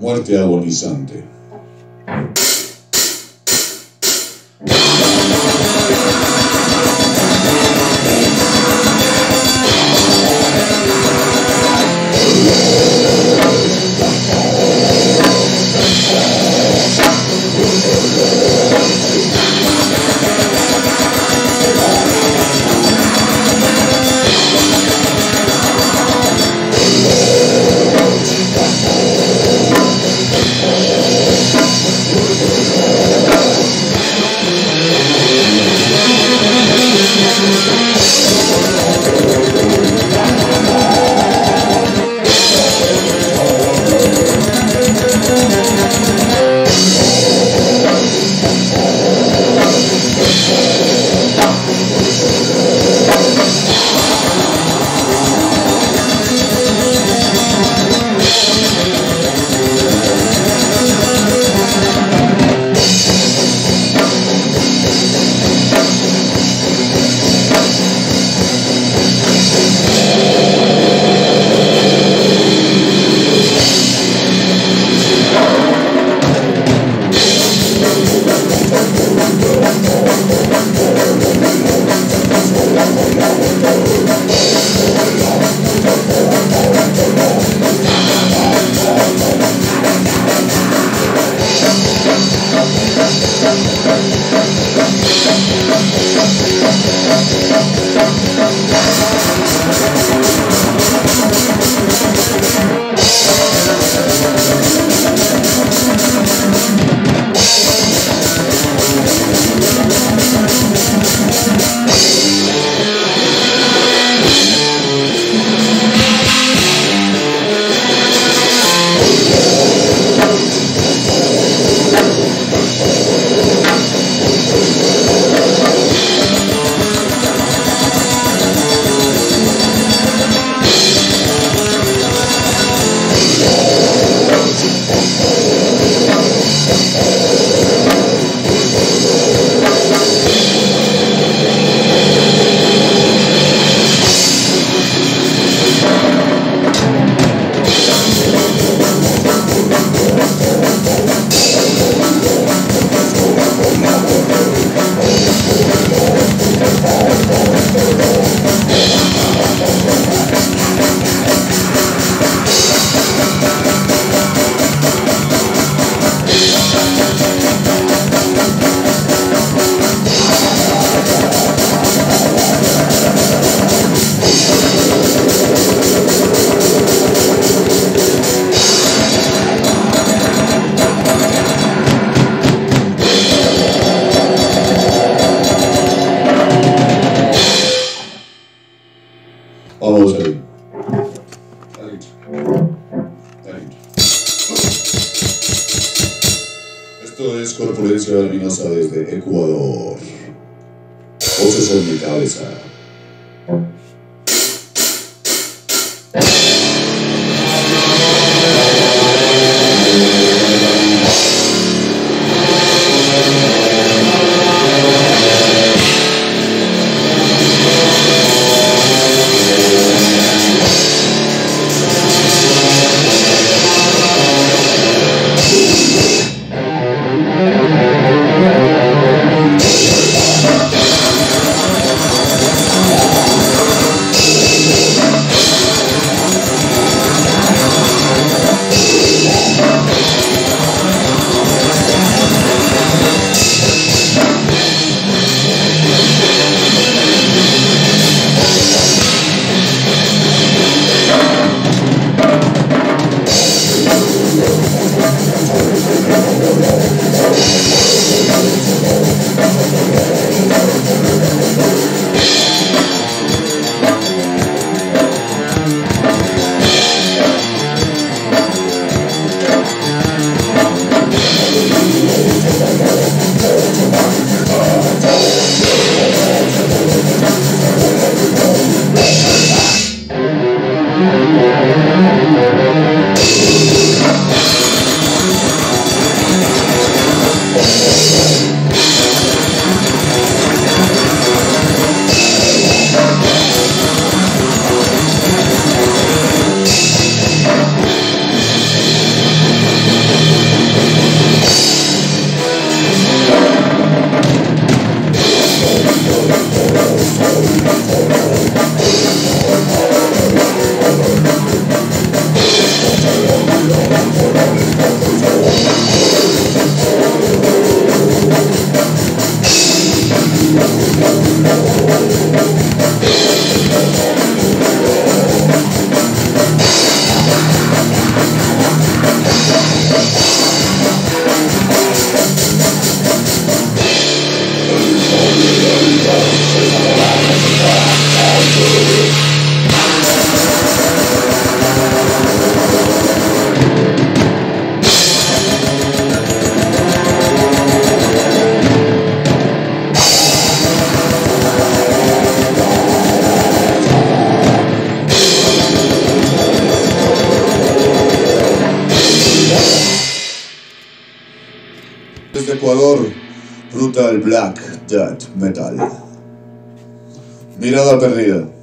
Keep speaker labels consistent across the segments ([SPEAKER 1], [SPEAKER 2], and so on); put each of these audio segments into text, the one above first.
[SPEAKER 1] Muerte agonizante.
[SPEAKER 2] This is the New Values. Mirada perdida.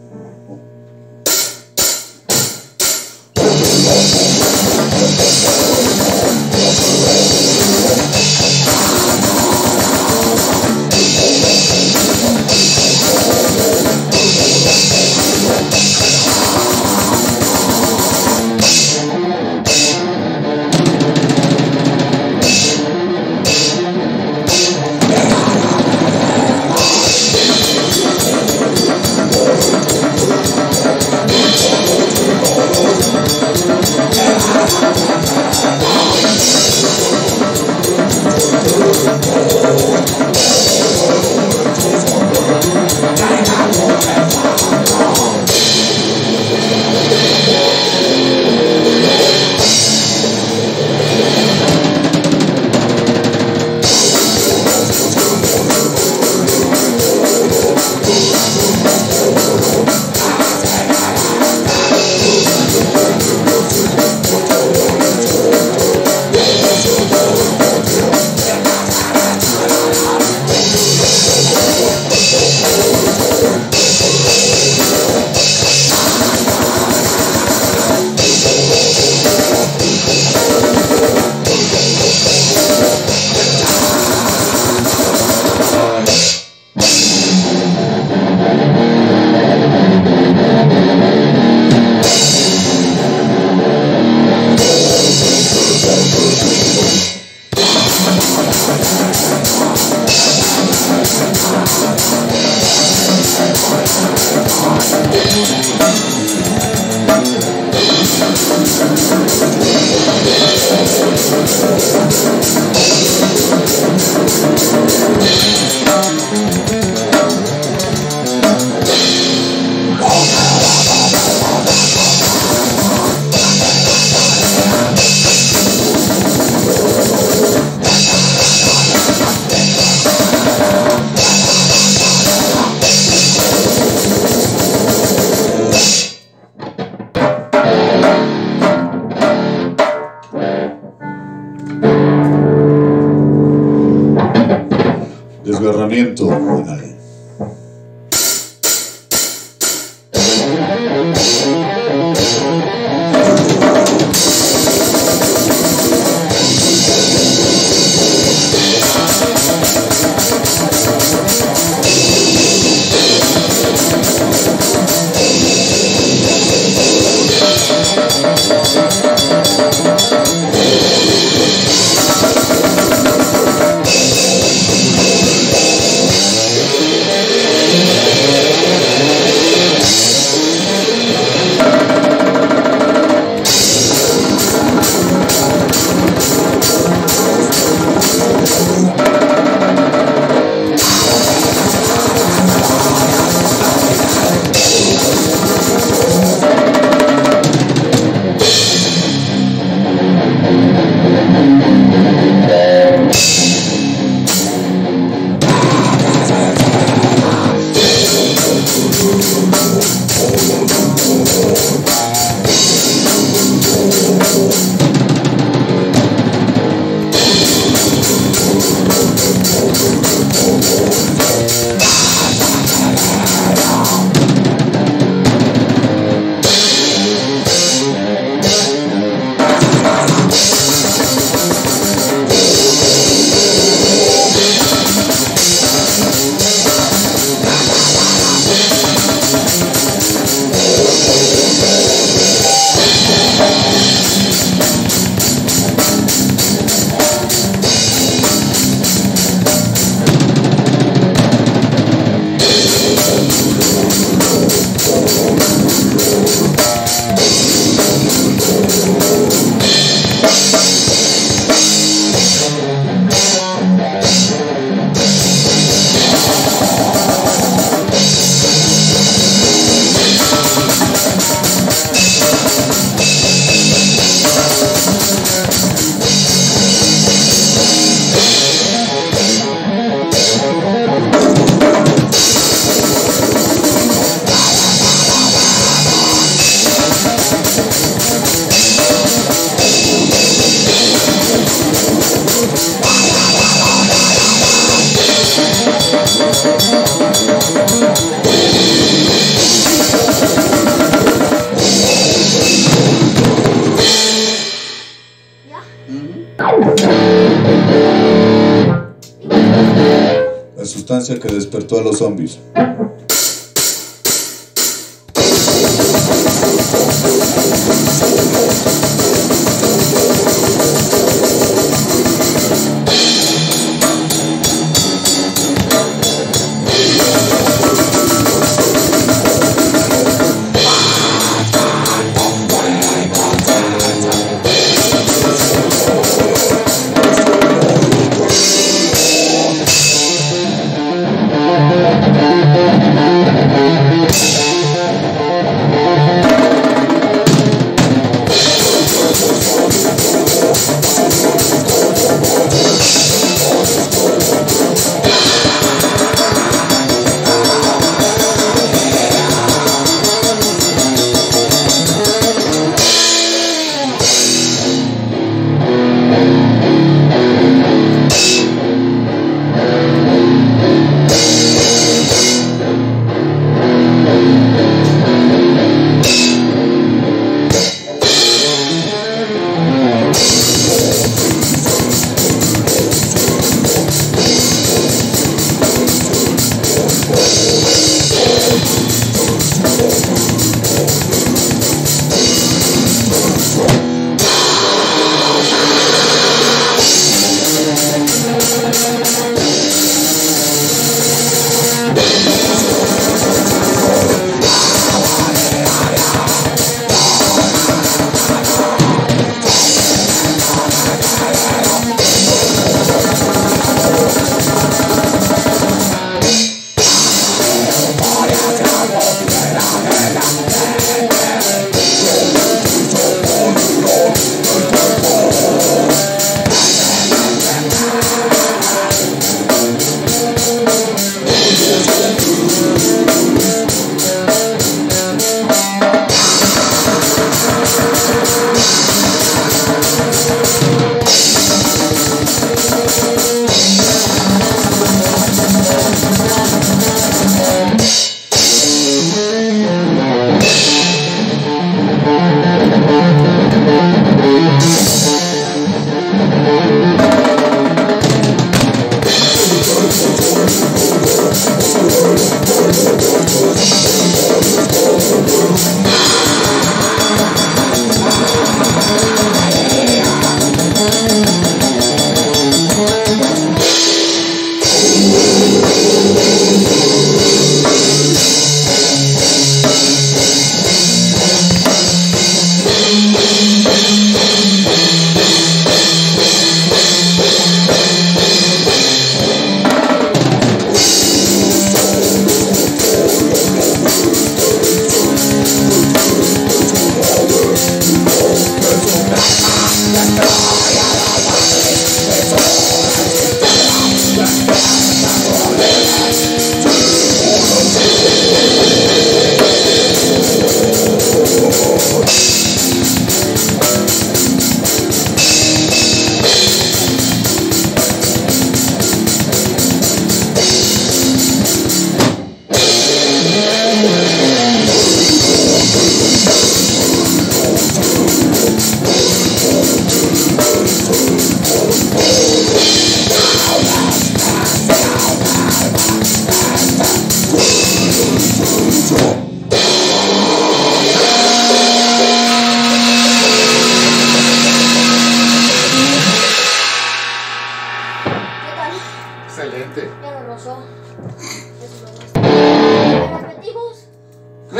[SPEAKER 2] Que despertó a los zombies.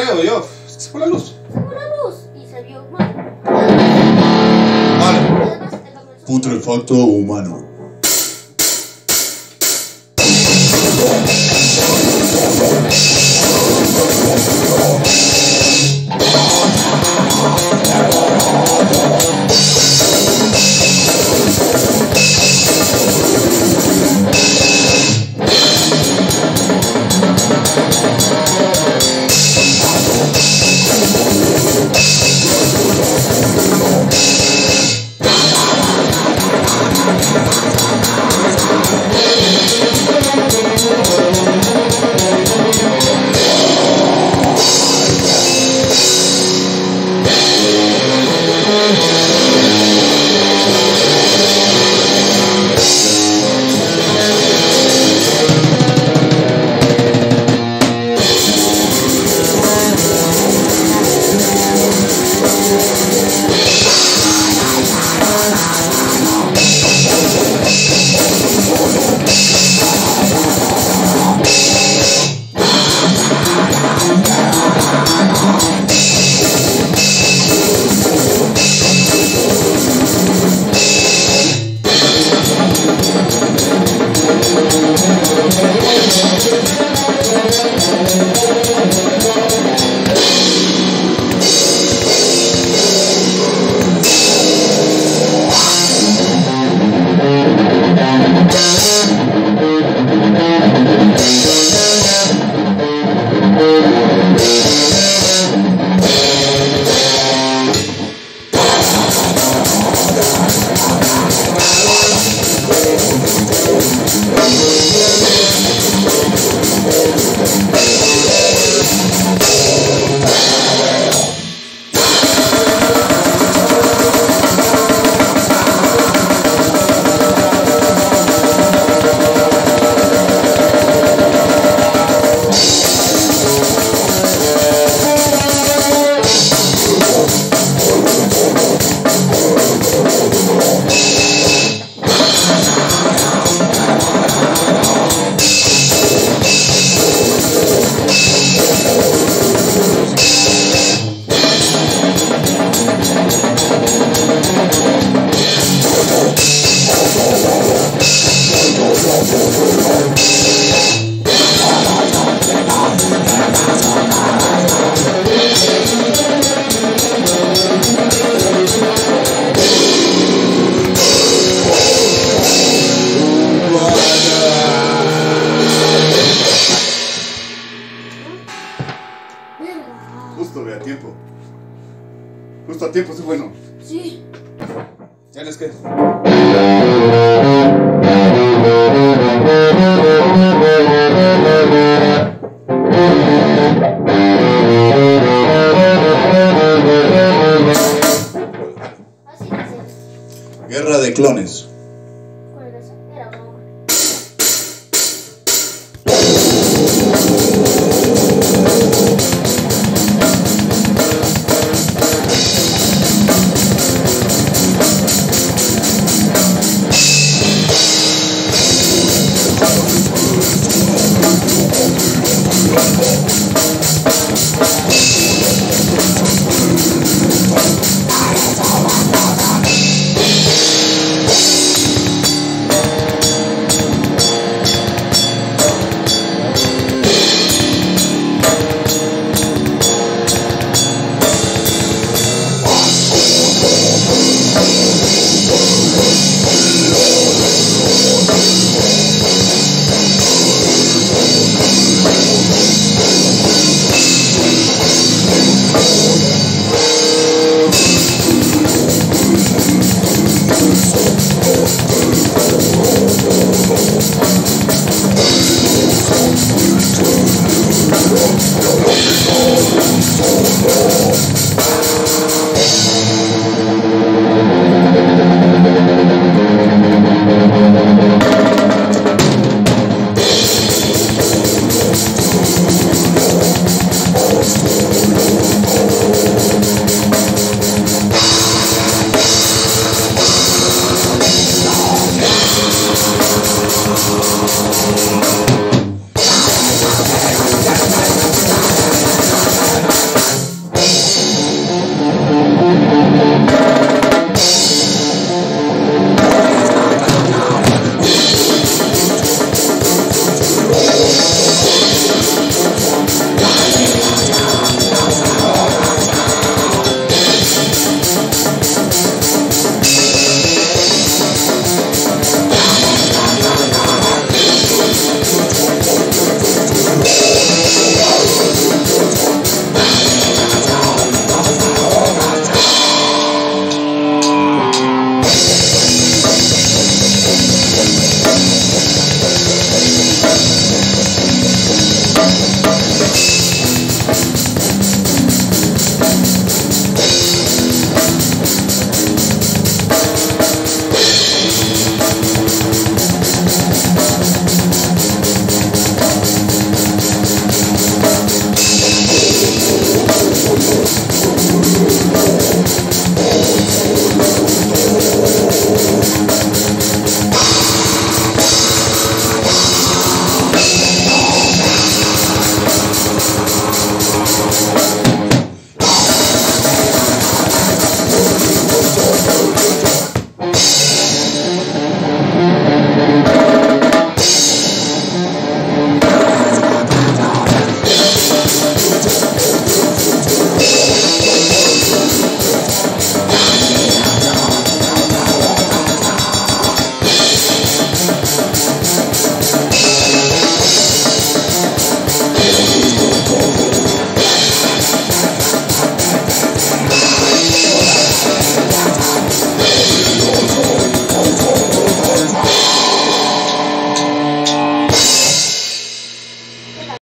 [SPEAKER 3] Creo yo. Se fue la luz.
[SPEAKER 4] Se fue la luz y se vio mal.
[SPEAKER 2] Vale. Putrefacto humano.